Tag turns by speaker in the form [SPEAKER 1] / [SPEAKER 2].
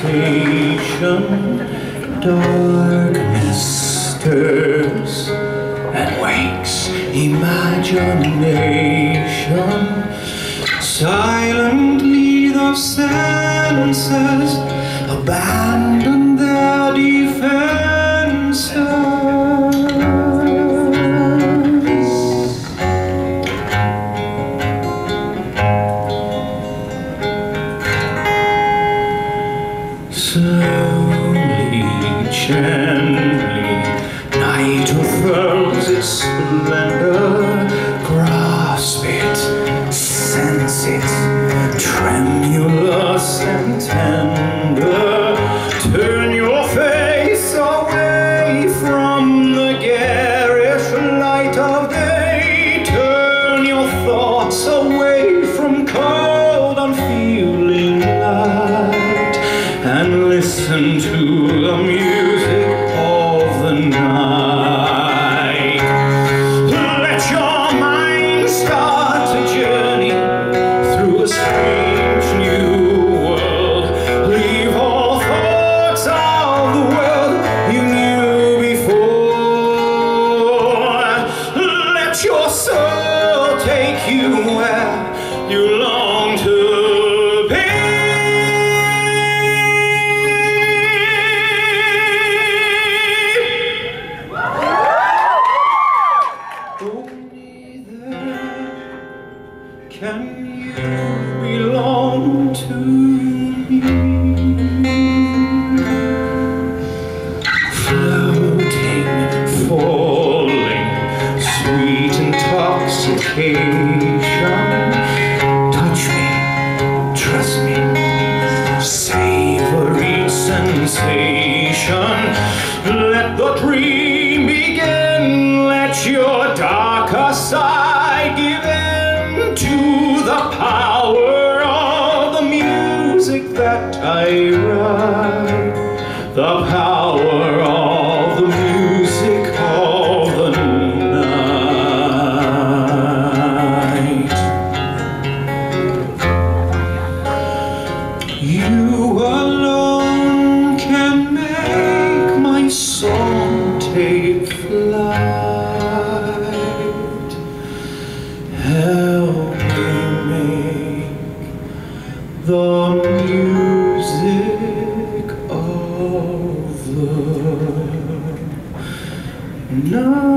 [SPEAKER 1] Sensation Darkness stirs and wakes imagination. Silently the senses abandon Slowly, gently, night unfurls its splendor. Listen to the music of the night. Let your mind start a journey through a strange new world. Leave all thoughts of the world you knew before. Let your soul take you where you long can you belong to me. Floating, falling, sweet intoxication. Touch me, trust me, savory sensation. Night.